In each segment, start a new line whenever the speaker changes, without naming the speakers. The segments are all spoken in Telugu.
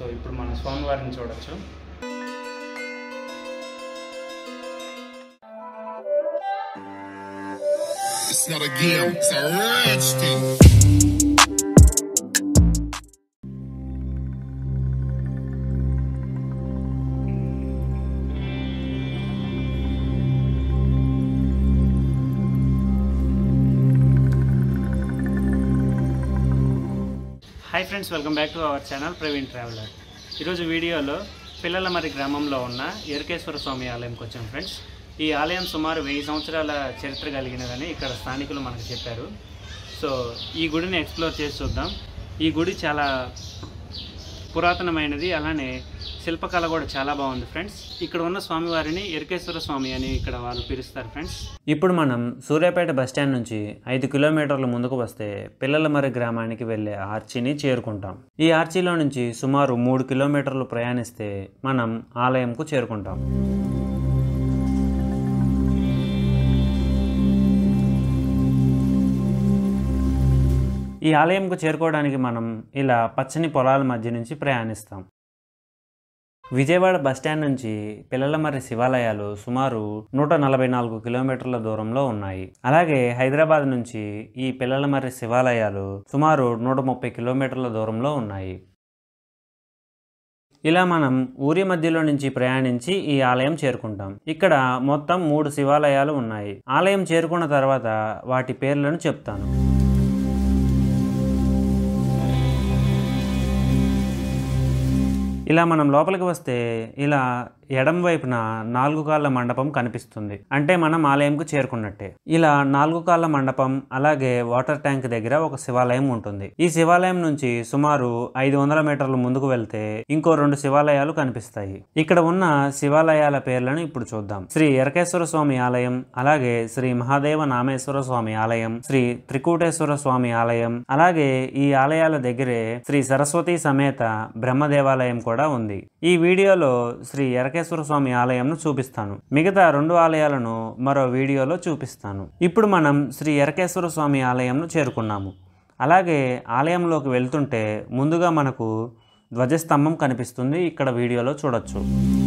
సో ఇప్పుడు మన స్వామివారిని చూడొచ్చు
It's not a game, it's a rich thing.
Friends welcome back to our channel Praveen traveller. ఈరోజు వీడియోలో పిల్లల మరి గ్రామంలో ఉన్న ఎరకేశ్వర స్వామి ఆలయంకి వచ్చాం ఫ్రెండ్స్. ఈ ఆలయం సుమారు వెయ్యి సంవత్సరాల చరిత్ర కలిగినదని ఇక్కడ స్థానికులు మనకు చెప్పారు. సో ఈ గుడిని ఎక్స్ప్లోర్ చేసి చూద్దాం. ఈ గుడి చాలా పురాతనమైనది అలానే శిల్పకళ కూడా చాలా బాగుంది ఫ్రెండ్స్. ఇక్కడ ఉన్న స్వామివారిని ఎరకేశ్వర స్వామి అని ఇక్కడ వాళ్ళు పిలుస్తారు ఫ్రెండ్స్. ఇప్పుడు మనం సూర్యాపేట బస్ స్టాండ్ నుంచి ఐదు కిలోమీటర్ల ముందుకు వస్తే పిల్లలమర్రి గ్రామానికి వెళ్ళే ఆర్చిని చేరుకుంటాం. ఈ ఆర్చిలో నుంచి సుమారు మూడు కిలోమీటర్లు ప్రయాణిస్తే మనం ఆలయంకు చేరుకుంటాం. ఈ ఆలయంకు చేరుకోవడానికి మనం ఇలా పచ్చని పొలాల మధ్య నుంచి ప్రయాణిస్తాం. విజయవాడ బస్టాండ్ నుంచి పిల్లలమర్రి శివాలయాలు సుమారు నూట నలభై నాలుగు కిలోమీటర్ల దూరంలో ఉన్నాయి. అలాగే హైదరాబాద్ నుంచి ఈ పిల్లలమర్రి శివాలయాలు సుమారు నూట ముప్పై కిలోమీటర్ల దూరంలో ఉన్నాయి. ఇలా మనం ఊరి మధ్యలో నుంచి ప్రయాణించి ఈ ఆలయం చేరుకుంటాం. ఇక్కడ మొత్తం మూడు శివాలయాలు ఉన్నాయి. ఆలయం చేరుకున్న తర్వాత వాటి పేర్లను చెప్తాను. ఇలా మనం లోపలికి వస్తే ఇలా ఎడం వైపున నాలుగు కాళ్ళ మండపం కనిపిస్తుంది. అంటే మనం ఆలయంకు చేరుకున్నట్టే. ఇలా నాలుగు కాళ్ళ మండపం అలాగే వాటర్ ట్యాంక్ దగ్గర ఒక శివాలయం ఉంటుంది. ఈ శివాలయం నుంచి సుమారు ఐదు వందల మీటర్లు ముందుకు వెళ్తే ఇంకో రెండు శివాలయాలు కనిపిస్తాయి. ఇక్కడ ఉన్న శివాలయాల పేర్లను ఇప్పుడు చూద్దాం. శ్రీ ఎరకేశ్వర స్వామి ఆలయం అలాగే శ్రీ మహాదేవ నామేశ్వర స్వామి ఆలయం శ్రీ త్రికూటేశ్వర స్వామి ఆలయం అలాగే ఈ ఆలయాల దగ్గరే శ్రీ సరస్వతి సమేత బ్రహ్మ దేవాలయం కూడా ఉంది. ఈ వీడియోలో శ్రీ ఎరకేశ్వర స్వామి ఆలయంను చూపిస్తాను. మిగతా రెండు ఆలయాలను మరో వీడియోలో చూపిస్తాను. ఇప్పుడు మనం శ్రీ ఎరకేశ్వర స్వామి ఆలయంను చేరుకున్నాము. అలాగే ఆలయంలోకి వెళ్తుంటే ముందుగా మనకు ధ్వజస్తంభం కనిపిస్తుంది. ఇక్కడ వీడియోలో చూడొచ్చు.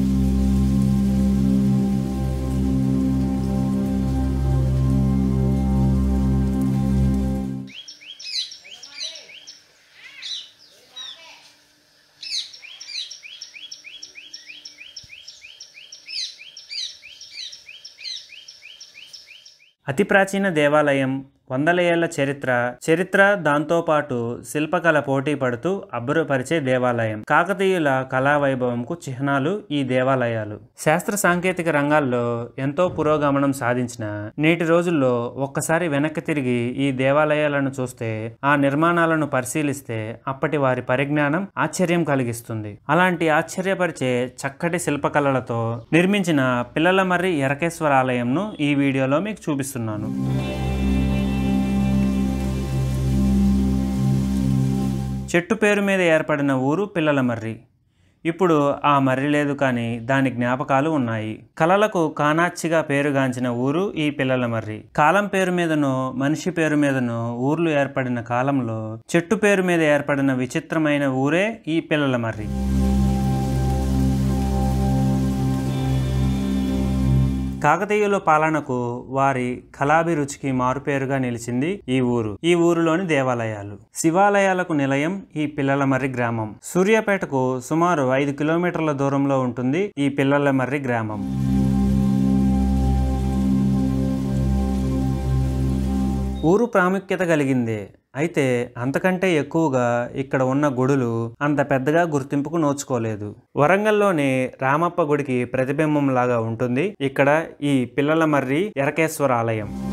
అతి ప్రాచీన దేవాలయం వందల ఏళ్ళ చరిత్ర. చరిత్ర దాంతోపాటు శిల్పకళ పోటీ పడుతూ అబ్బురపరిచే దేవాలయం. కాకతీయుల కళా వైభవంకు చిహ్నాలు ఈ దేవాలయాలు. శాస్త్ర సాంకేతిక రంగాల్లో ఎంతో పురోగమనం సాధించిన నేటి రోజుల్లో ఒక్కసారి వెనక్కి తిరిగి ఈ దేవాలయాలను చూస్తే ఆ నిర్మాణాలను పరిశీలిస్తే అప్పటి వారి పరిజ్ఞానం ఆశ్చర్యం కలిగిస్తుంది. అలాంటి ఆశ్చర్యపరిచే చక్కటి శిల్పకళలతో నిర్మించిన పిల్లల మర్రి ఎరకేశ్వర ఆలయంను ఈ వీడియోలో మీకు చూపిస్తున్నాను. చెట్టు పేరు మీద ఏర్పడిన ఊరు పిల్లల మర్రి. ఇప్పుడు ఆ మర్రి లేదు కానీ దాని జ్ఞాపకాలు ఉన్నాయి. కలలకు కానాచ్చిగా పేరుగాంచిన ఊరు ఈ పిల్లల మర్రి. కాలం పేరు మీదనో మనిషి పేరు మీదనో ఊర్లు ఏర్పడిన కాలంలో చెట్టు పేరు మీద ఏర్పడిన విచిత్రమైన ఊరే ఈ పిల్లల మర్రి. కాకతీయుల పాలనకు వారి కళాభిరుచికి మారుపేరుగా నిలిచింది ఈ ఊరు. ఈ ఊరులోని దేవాలయాలు. శివాలయాలకు నిలయం ఈ పిల్లలమర్రి గ్రామం. సూర్యాపేటకు సుమారు ఐదు కిలోమీటర్ల దూరంలో ఉంటుంది ఈ పిల్లలమర్రి గ్రామం. ఊరు ప్రాముఖ్యత కలిగిందే. అయితే అంతకంటే ఎక్కువగా ఇక్కడ ఉన్న గుడులు అంత పెద్దగా గుర్తింపుకు నోచుకోలేదు. వరంగల్లోని రామప్ప గుడికి ప్రతిబింబం లాగా ఉంటుంది. ఇక్కడ ఈ పిల్లల మర్రి ఎరకేశ్వర ఆలయం.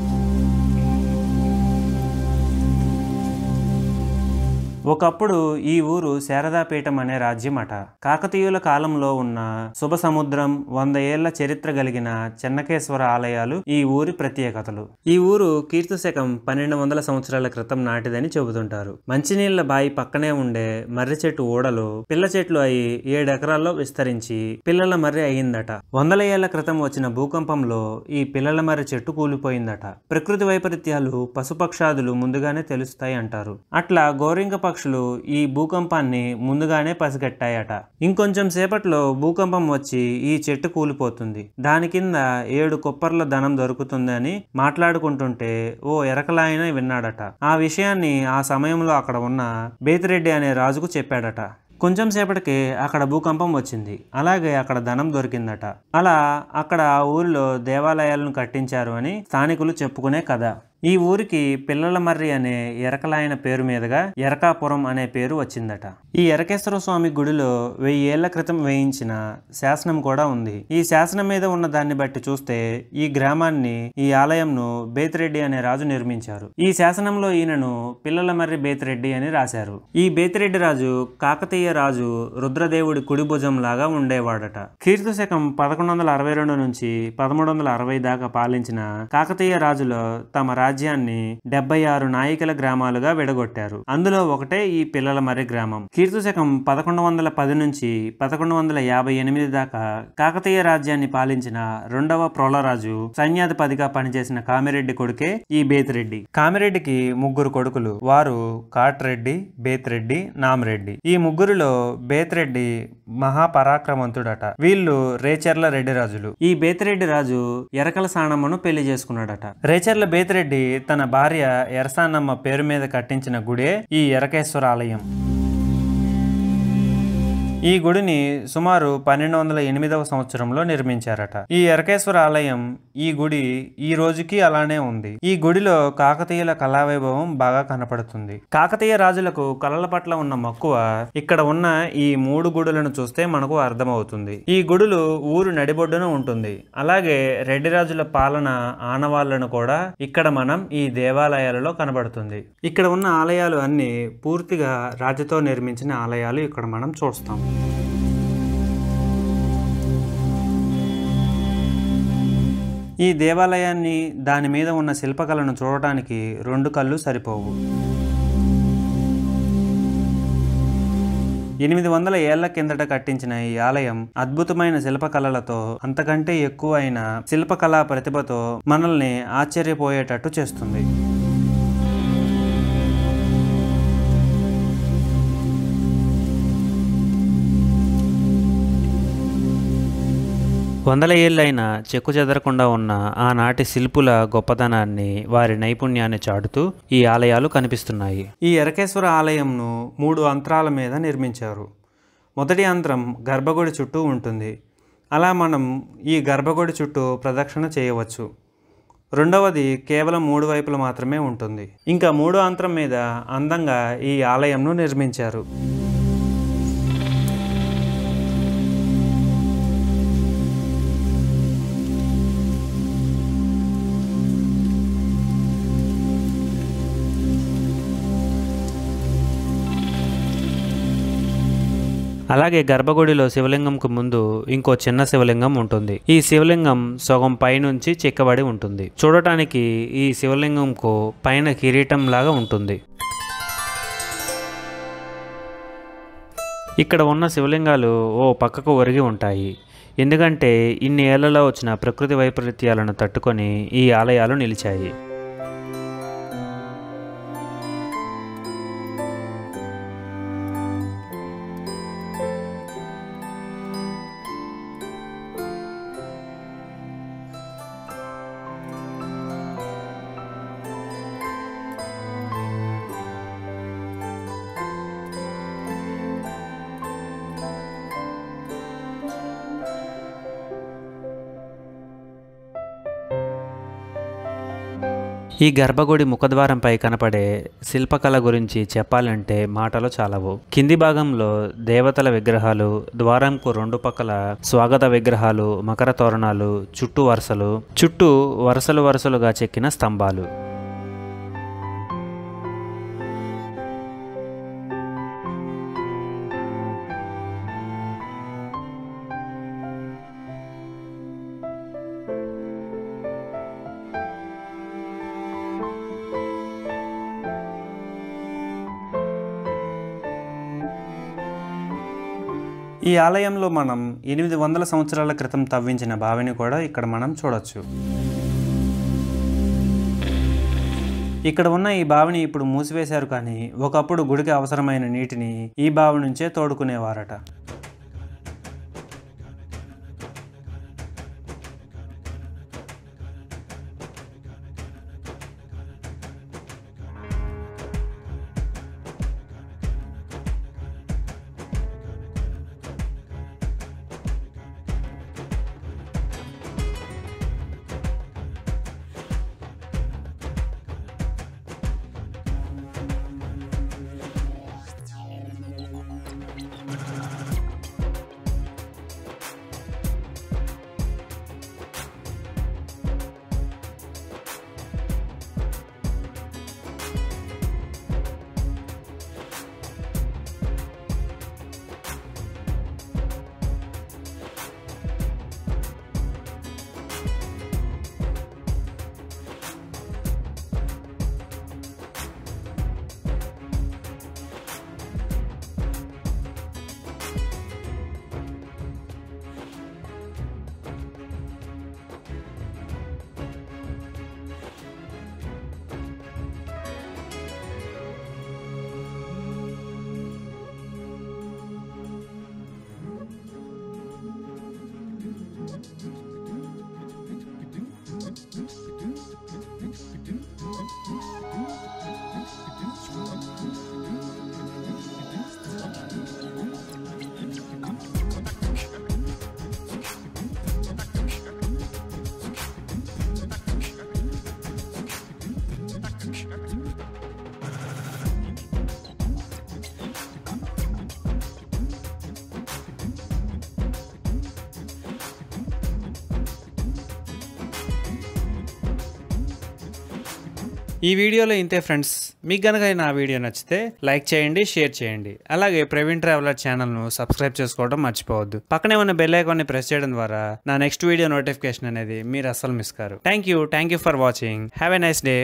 ఒకప్పుడు ఈ ఊరు శారదాపీఠం అనే రాజ్యం అట కాకతీయుల కాలంలో ఉన్న శుభ సముద్రం వంద ఏళ్ళ చరిత్ర కలిగిన చెన్నకేశ్వర ఆలయాలు ఈ ఊరి ప్రత్యేకతలు. ఈ ఊరు కీర్తిశకం పన్నెండు వందల సంవత్సరాల క్రితం నాటిదని చెబుతుంటారు. మంచినీళ్ళ బాయి పక్కనే ఉండే మర్రి చెట్టు ఊడలు పిల్ల చెట్లు అయి ఏడు ఎకరాల్లో విస్తరించి పిల్లల మర్రి అయిందట. వందల ఏళ్ళ క్రితం వచ్చిన భూకంపంలో ఈ పిల్లల మర్రి చెట్టు కూలిపోయిందట. ప్రకృతి వైపరీత్యాలు పశుపక్షాదులు ముందుగానే తెలుస్తాయి అంటారు. అట్లా గోరింగ పక్షులు ఈ భూకంపాన్ని ముందుగానే పసిగట్టాయట. ఇంకొంచెం సేపట్లో భూకంపం వచ్చి ఈ చెట్టు కూలిపోతుంది. దాని కింద ఏడు కుప్పర్ల ధనం దొరుకుతుందని మాట్లాడుకుంటుంటే ఓ ఎరకలాయన విన్నాడట. ఆ విషయాన్ని ఆ సమయంలో అక్కడ ఉన్న బేతిరెడ్డి అనే రాజుకు చెప్పాడట. కొంచెం సేపటికి అక్కడ భూకంపం వచ్చింది. అలాగే అక్కడ ధనం దొరికిందట. అలా అక్కడ ఆ ఊరిలో దేవాలయాలను కట్టించారు అని స్థానికులు చెప్పుకునే కథ. ఈ ఊరికి పిల్లల మర్రి అనే ఎరకలాయన పేరు మీదుగా ఎరకాపురం అనే పేరు వచ్చిందట. ఈ ఎరకేశ్వర స్వామి గుడిలో వెయ్యి ఏళ్ళ క్రితం వేయించిన శాసనం కూడా ఉంది. ఈ శాసనం మీద ఉన్న దాన్ని బట్టి చూస్తే ఈ గ్రామాన్ని ఈ ఆలయంను బేతిరెడ్డి అనే రాజు నిర్మించారు. ఈ శాసనంలో ఈయనను పిల్లల మర్రి బేతిరెడ్డి అని రాశారు. ఈ బేతిరెడ్డి రాజు కాకతీయ రాజు రుద్రదేవుడి కుడి భుజం లాగా ఉండేవాడట. కీర్తి శకం పదకొండు వందల అరవై రెండు నుంచి పదమూడు వందల అరవై దాకా పాలించిన కాకతీయ రాజులో తమ రాజు రాజ్యాన్ని డెబ్బై ఆరు నాయికల గ్రామాలుగా విడగొట్టారు. అందులో ఒకటే ఈ పిల్లల మర్రి గ్రామం. కీర్తు శకం పదకొండు వందల పది నుంచి పదకొండు వందల యాభై ఎనిమిది దాకా కాకతీయ రాజ్యాన్ని పాలించిన రెండవ ప్రోలరాజు సైన్యాధిపతిగా పనిచేసిన కామిరెడ్డి కొడుకే ఈ బేతిరెడ్డి. కామిరెడ్డికి ముగ్గురు కొడుకులు. వారు కాట్రెడ్డి బేతిరెడ్డి నామరెడ్డి. ఈ ముగ్గురిలో బేతిరెడ్డి మహాపరాక్రమంతుడట. వీళ్ళు రేచర్ల రెడ్డి రాజులు. ఈ బేతిరెడ్డి రాజు ఎరకల సాణమ్మను పెళ్ళి చేసుకున్నాడట. రేచర్ల బేతిరెడ్డి తన భార్య ఎరసానమ్మ పేరు మీద కట్టించిన గుడే ఈ ఎరకేశ్వర ఆలయం ఈ గుడిని సుమారు పన్నెండు వందల ఎనిమిదవ సంవత్సరంలో నిర్మించారట. ఈ ఎరకేశ్వర ఆలయం ఈ గుడి ఈ రోజుకి అలానే ఉంది. ఈ గుడిలో కాకతీయుల కళావైభవం బాగా కనపడుతుంది. కాకతీయ రాజులకు కళల పట్ల ఉన్న మక్కువ ఇక్కడ ఉన్న ఈ మూడు గుడులను చూస్తే మనకు అర్థమవుతుంది. ఈ గుడులు ఊరు నడిబొడ్డున ఉంటుంది. అలాగే రెడ్డి రాజుల పాలన ఆనవాళ్ళను కూడా ఇక్కడ మనం ఈ దేవాలయాలలో కనబడుతుంది. ఇక్కడ ఉన్న ఆలయాలు అన్ని పూర్తిగా రాజుతో నిర్మించిన ఆలయాలు ఇక్కడ మనం చూస్తాం. ఈ దేవాలయాన్ని దాని మీద ఉన్న శిల్పకళను చూడటానికి రెండు కళ్ళు సరిపోవు. ఎనిమిది వందల ఏళ్ళ కిందట కట్టించిన ఈ ఆలయం అద్భుతమైన శిల్పకళలతో అంతకంటే ఎక్కువైన శిల్పకళా ప్రతిభతో మనల్ని ఆశ్చర్యపోయేటట్టు చేస్తుంది. వందల ఏళ్ళైన చెక్కు చెదరకుండా ఉన్న ఆనాటి శిల్పుల గొప్పతనాన్ని వారి నైపుణ్యాన్ని చాటుతూ ఈ ఆలయాలు కనిపిస్తున్నాయి. ఈ ఎరకేశ్వర ఆలయంను మూడు అంతరాల మీద నిర్మించారు. మొదటి అంతరం గర్భగుడి చుట్టూ ఉంటుంది. అలా మనం ఈ గర్భగుడి చుట్టూ ప్రదక్షిణ చేయవచ్చు. రెండవది కేవలం మూడు వైపులు మాత్రమే ఉంటుంది. ఇంకా మూడో అంతరం మీద అందంగా ఈ ఆలయంను నిర్మించారు. అలాగే గర్భగుడిలో శివలింగంకు ముందు ఇంకో చిన్న శివలింగం ఉంటుంది. ఈ శివలింగం సగం పైనుంచి చెక్కబడి ఉంటుంది. చూడటానికి ఈ శివలింగంకు పైన కిరీటం లాగా ఉంటుంది. ఇక్కడ ఉన్న శివలింగాలు ఓ పక్కకు ఒరిగి ఉంటాయి. ఎందుకంటే ఇన్ని ఏళ్ళలో వచ్చిన ప్రకృతి వైపరీత్యాలను తట్టుకొని ఈ ఆలయాలు నిలిచాయి. ఈ గర్భగుడి ముఖద్వారంపై కనపడే శిల్పకళ గురించి చెప్పాలంటే మాటలు చాలవు. కింది భాగంలో దేవతల విగ్రహాలు ద్వారంకు రెండు పక్కల స్వాగత విగ్రహాలు మకర తోరణాలు చుట్టూ వరుసలు చుట్టూ వరుసలు వరుసలుగా చెక్కిన స్తంభాలు. ఈ ఆలయంలో మనం ఎనిమిది వందల సంవత్సరాల క్రితం తవ్వించిన బావిని కూడా ఇక్కడ మనం చూడొచ్చు. ఇక్కడ ఉన్న ఈ బావిని ఇప్పుడు మూసివేశారు కానీ ఒకప్పుడు గుడికి అవసరమైన నీటిని ఈ బావి నుంచే తోడుకునేవారట. ఈ వీడియోలో ఇంతే ఫ్రెండ్స్. మీకు కనుక నా వీడియో నచ్చితే లైక్ చేయండి షేర్ చేయండి. అలాగే ప్రవీణ్ ట్రావెలర్ ఛానల్ను సబ్స్క్రైబ్ చేసుకోవడం మర్చిపోవద్దు. పక్కనే ఉన్న బెల్ ఐకాన్ని ప్రెస్ చేయడం ద్వారా నా నెక్స్ట్ వీడియో నోటిఫికేషన్ అనేది మీరు అస్సలు miss car. Thank you. Thank you for watching. Have a nice day.